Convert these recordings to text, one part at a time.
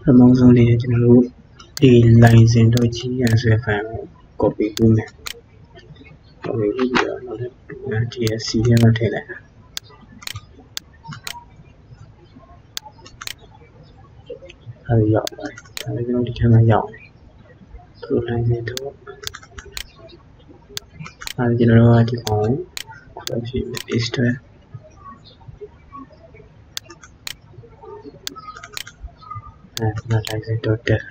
ပထမဆုံးလေးကျွန်တော်တို့ဒီ license.gn ဆိုတဲ့ file ကို copy လုပ်မယ် copy လုပ်ပြီးတော့နောက်တစ် TSC ထဲမှာထည့်လိုက်အဲဒီရောက်ပါတယ်ဒါလည်းကျွန်တော်ဒီထဲမှာရောက်တယ်သူ license တော့အဲဒီကျွန်တော်တို့ကဒီကောင် copy paste တယ် အဲ license.txt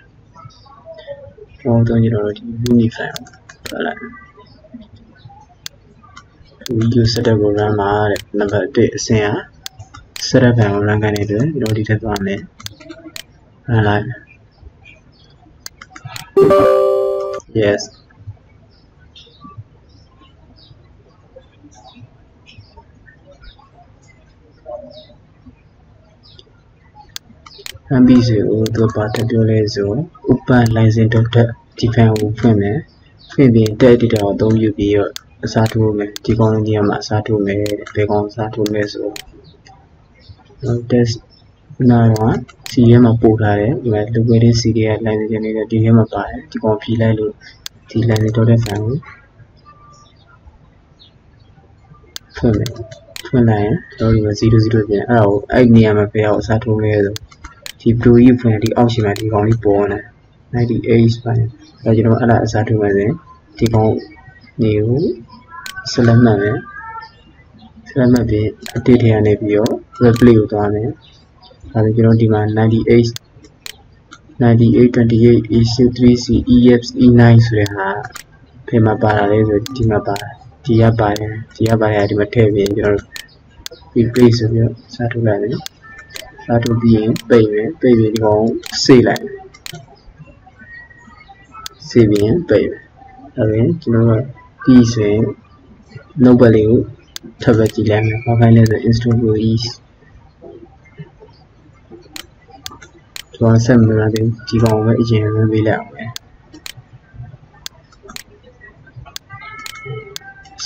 ကျွန်တော်တို့ကျွန်တော်တို့ဒီ mini file ကိုထွက်လိုက် video setup ကို run ပါတဲ့နံပါတ်1အဆင့်က setup file ကို run ခိုင်းတဲ့အတွက်ကျွန်တော်ဒီထက်သွားမယ် run လိုက် yes ဟန်ပြီးစီကိုသူပါတက်ပြောလဲဆို open license dot define ကိုဖွင့်မယ်ဖွင့်ပြီး tag editor ကိုအသုံးပြုပြီးတော့အစားထိုးမယ်ဒီကောင်ကြီးကမှအစားထိုးမယ်ဘယ်ကောင်အစားထိုးလဲဆိုတော့ test နာတော့စီထဲမှာပို့ထားတယ်ဒီမှာလူခွေတဲ့စီတွေက license နေတဲ့ဒီထဲမှာပါတယ်ဒီကောင်ဖြီးလိုက်လို့ဒီ license dot file ကိုဖွင့်မယ်ဖွင့်လိုက်ရင်ကျွန်တော်ဒီမှာ00ပြန်အဲ့ဒါကိုအဲ့နေရာမှာဘယ်အောင်အစားထိုးလဲဆို ဒီ blue ကြီးဖွင့်ဒီအောက်ရှိမှာဒီကောင်လေးပေါ်နေ98ပိုင်းအဲကျွန်တော်အဲ့ဒါအစားထိုးမယ်ဆိုရင်ဒီကောင်နေကိုဆက်လက်မှတ်မယ်ဆက်လက်မှတ်ပြီးအတိတ်ထဲကနေပြီးတော့ replay ကိုသွားမယ်ဒါဆိုကျွန်တော်ဒီမှာ98 9828 EC3C EFC E9 ဆိုတဲ့ဟာဖေးမှာပါလာလဲဆိုဒီမှာပါတယ်ဒီရပါတယ်ဒီရပါတယ်ဒီမှာထည့်ပြီးကျွန်တော် replace ဆိုပြီးစားထုတ်လိုက်မယ် စားထုတ်ပြီးရင်ပိတ်မယ်ပိတ်ပြီးဒီကောင်စေးလိုက်မယ်စေးပြီးရင်ပိတ်မယ်အဲဒါကျွန်တော်ကပြီးဆိုရင် notepad လေးကိုထပ်ပဲကြည့်လိုက်မယ်ဘာခိုင်းလဲဆို install pro ease ကျွန်တော်ဆက်မလာသေးဒီကောင်ပဲအရင်ပဲပေးလိုက်အောင်ပဲ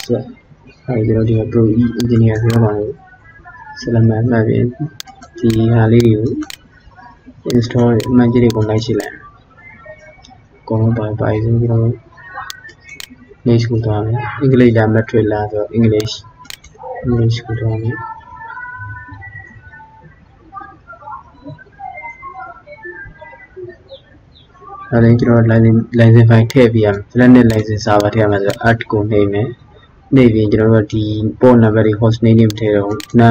ဆက်အဲဒီတော့ဒီ pro e engineer ဆိုတော့ဆက်လက်မှတ်မှတ်ပြီး ဒီဟာလေးတွေကို install အမှန်ကြီးတွေကိုလိုက်ရှိလိုက်အကုန်လုံးပါပါဆိုကျွန်တော် English ကိုသွားမယ်အင်္ဂလိပ်လား metric လားဆိုတော့ English English ကိုသွားမယ်ဒါလည်းကျွန်တော် license license file ထည့်ပြရမယ် Planet license server ထည့်ရမယ်ဆိုတော့ art ကိုနှိပ်မယ်နှိပ်ပြီးကျွန်တော်တို့ဒီ port number တွေ host name တွေထည့်တော့နာ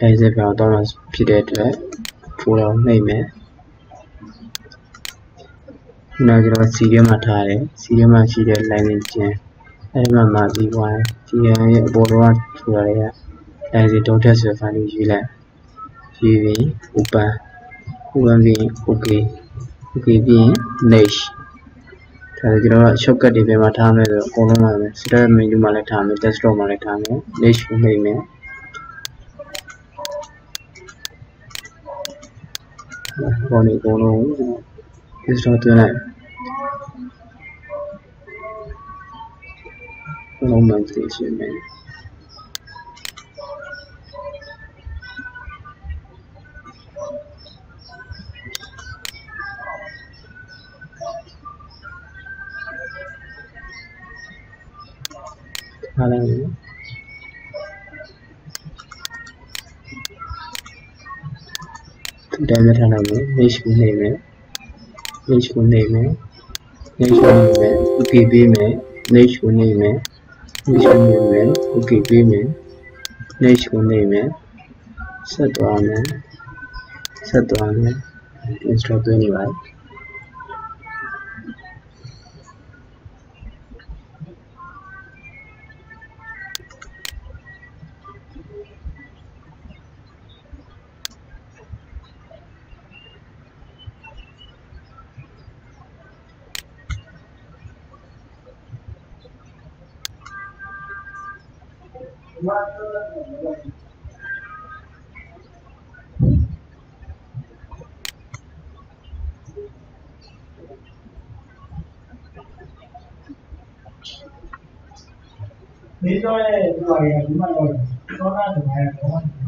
license file တော့မှာဖြစ်တဲ့အတွက် folder ကိုနှိပ်မယ်နာကျွန်တော် C ထဲမှာထားတယ် C ထဲမှာရှိတဲ့ license ကျန်အဲဒီမှာမှာပြီးသွားတယ်ဒီရဲ့အပေါ်တော့ထူတာတွေက license dot test ဆိုတဲ့ file ကိုယူလိုက်ယူပြီး open open ပြီး okay okay ပြီးရင် next ဒါဆိုကျွန်တော်က shortcut တွေပြန်မှာထားမယ်ဆိုတော့အကုန်လုံးပါမယ် start menu မှာလည်းထားမယ် desktop မှာလည်းထားမယ် next ကိုနှိပ်မယ် ဘောနေအကုန်လုံး desktop သွင်း လိုက်လုံးမှန်သိရှင်းမယ်ထားလိုက်မယ်ဒီတိုင်းပဲထားလိုက်မယ် mesh ကိုနှိပ်မယ် mesh ကိုနှိပ်မယ် mesh ကိုနှိပ်မယ် okay ပေးမယ် mesh ကိုနှိပ်မယ် mesh ကိုနှိပ်မယ် okay ပေးမ ယ် mesh ကိုနှိပ်မယ်ဆက်သွားမယ်ဆက်သွားမယ် install သွင်းနေပါတ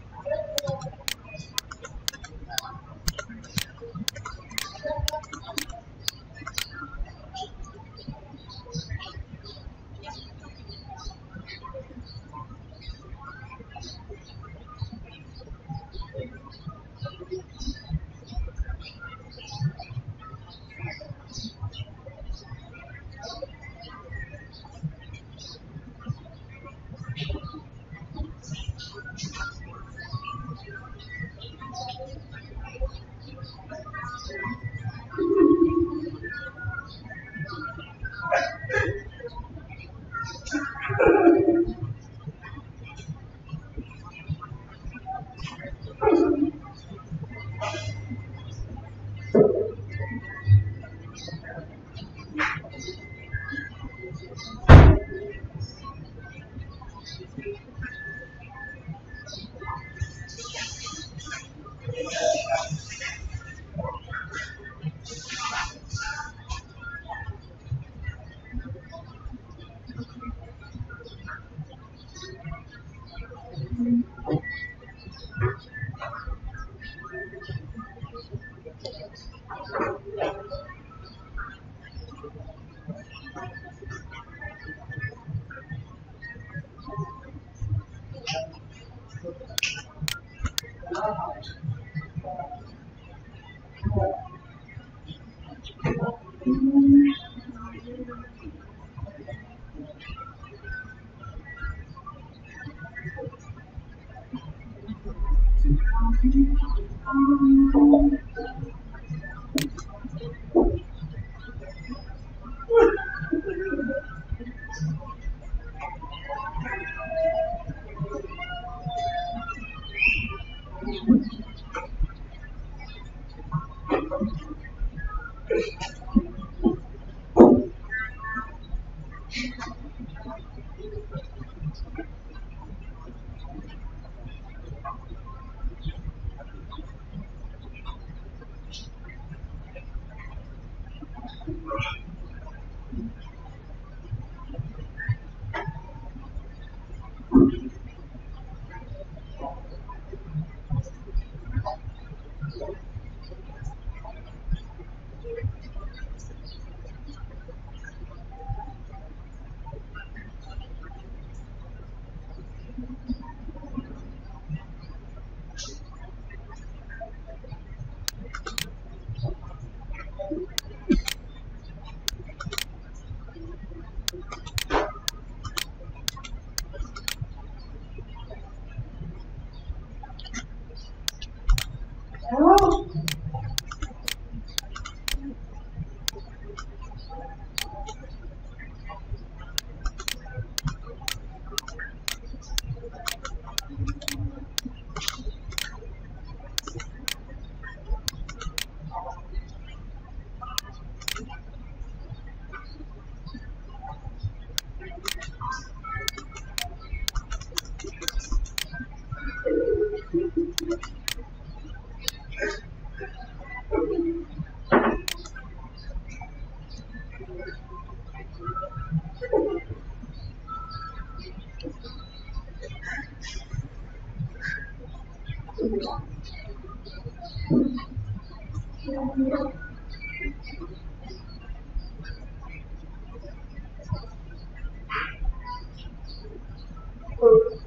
ဟ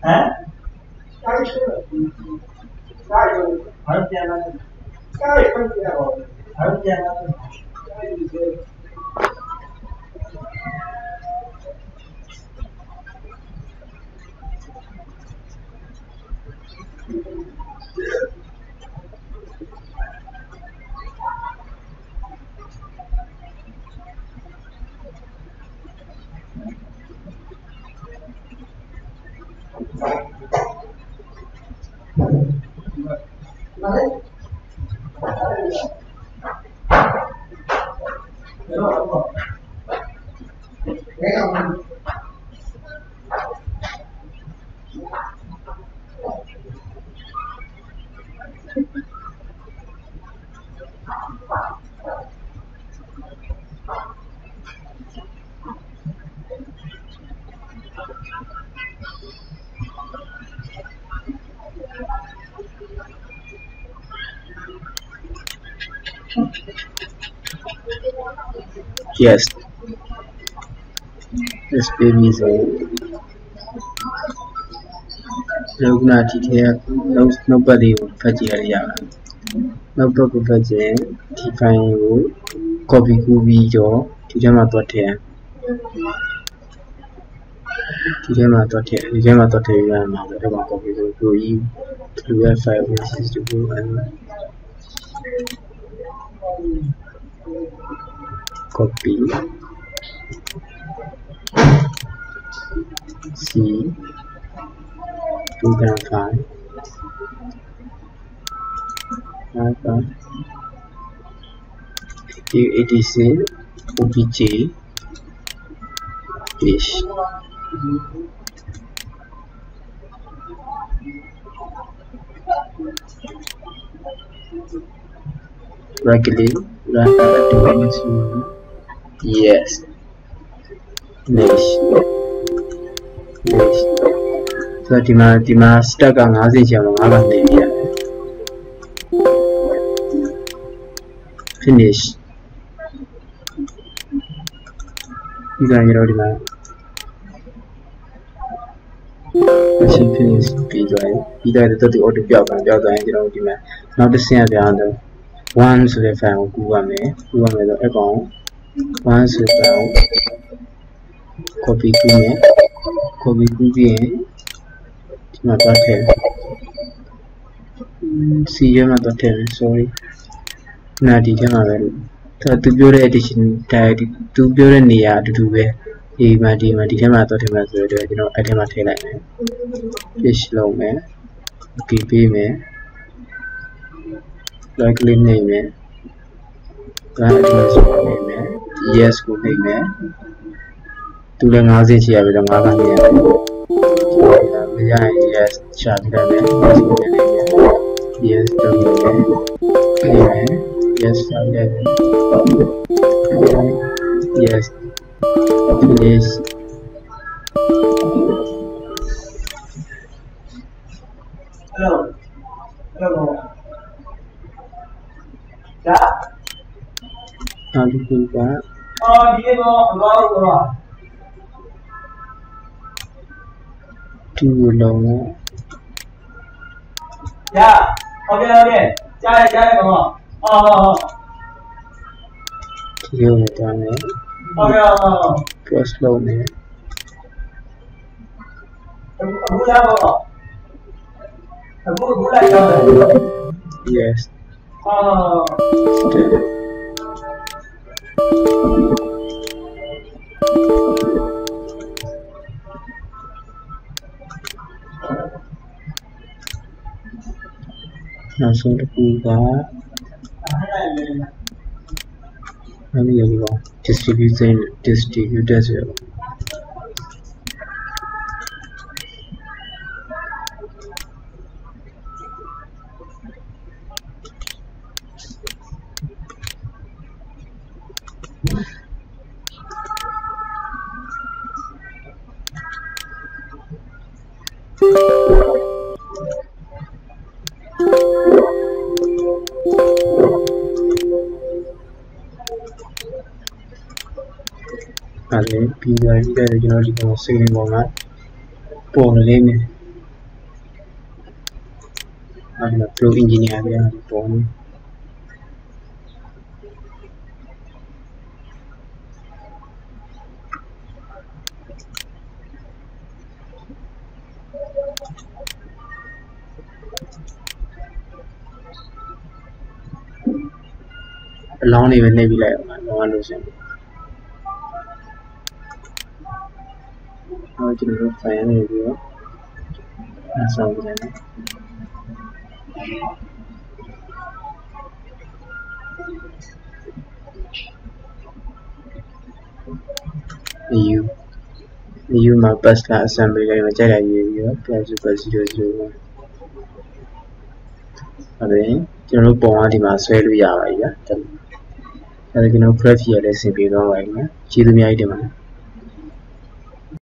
哎在开车的司机加油还是加油加油加油加油加油 Right. Yes this baby is a လောကနာတီထဲနောက်နောက်ပတ်လေးကိုဖတ်ကြည့်ရရအောင်နောက်ပတ်ကိုဖတ်ကြည့်ရင်ဒီ file ကို copy ကူးပြီးတော့ဒီထဲမှာတွတ်ထည့်ဒီထဲမှာတွတ်ထည့်ဒီထဲမှာတွတ်ထည့်ရမှာဆိုတော့ copy ကိုကိုကြီး through your file will assist you and copy C 2.5 alpha apa is a obj list regulate udah ada dimensinya yes nice nice ဆိုတော့ဒီမှာဒီမှာ stack က50ကျန်မှာ9ပါနေပြီရတယ် finish ဒီကနေ့တော့ဒီမှာ machine finish ပြီးသွားပြီပြီးတော့တော်တော် auto ပြောက်သွားပြောက်သွားရင်ကျွန်တော်ဒီမှာနောက်တစ်ဆင့်ပြောင်းတော့1ဆိုတဲ့ file ကိုကူးရမယ်ကူးရမယ်ဆိုတော့အ ကောင်1ဆိုတဲ့ file ကို copy ကူးမယ် copy ကူးပြီးရင်ဒီမှာတော့ထည့် C ထဲမှာတော့ထည့်မယ် sorry နာဒီထဲမှာပဲသူသူပြောတဲ့ edition ဒါသူပြောတဲ့နေရာအတူတူပဲဒီမှာဒီမှာဒီထဲမှာတော့ထည့်မှာဆိုတော့ကျွန်တော်အဲ့ထဲမှာထည့်လိုက်မယ် fish လုပ်မယ် okay ပေးမယ် right click နှိပ်မယ် run address ကိုနှိပ်မယ် yes ကိုနှိပ်မယ် သူလည်း50ရှိရပြီတော့5ပါးနေရမယ်မရရင် yes ရှာပြလိုက်မယ် yes ကိုနှိပ်မယ် yes တော့နှိပ်မယ်နှိပ်မယ် yes ရှာပြလိုက်မယ် yes finish Hello. Hello. Dạ. आगे खुल पाया टू लगाओ या okay okay जाए जाए बाबा हाँ हाँ हाँ ये होता है ओके प्लस लो में भूला बाबा भूला यस हाँ Nasıl Kuga and Yoga distribution well ဒါလည်းပြီးသွားပြီဒါလည်းကျွန်တော်ဒီကောင်စိတ်ရင်းပေါ်မှာပေါ်နေလိမ့်မယ်အဲ့ဒါ flow engineer ပြားပေါ်နေအလောင်းလေးပဲနှိပ်ပြီးလိုက်အောင်လောင်းလို့ရှင် ဟောကျွန်တော်တို့ file နေပြီးတော့အဆောက်ကြတယ် EU EU မှာ Pascal assembly လေးမှာကြိုက်တာရေးပြီးတော့ plus super 001အဲ့ဒါကျွန်တော်တို့ပုံအားဒီမှာဆွဲလို့ရပါပြီဗျာအဲ့ဒါကျွန်တော် graph ရလည်းဆင်ပြေသွားပါပြီနော်ကျေးဇူးအများကြီးတင်ပါတယ်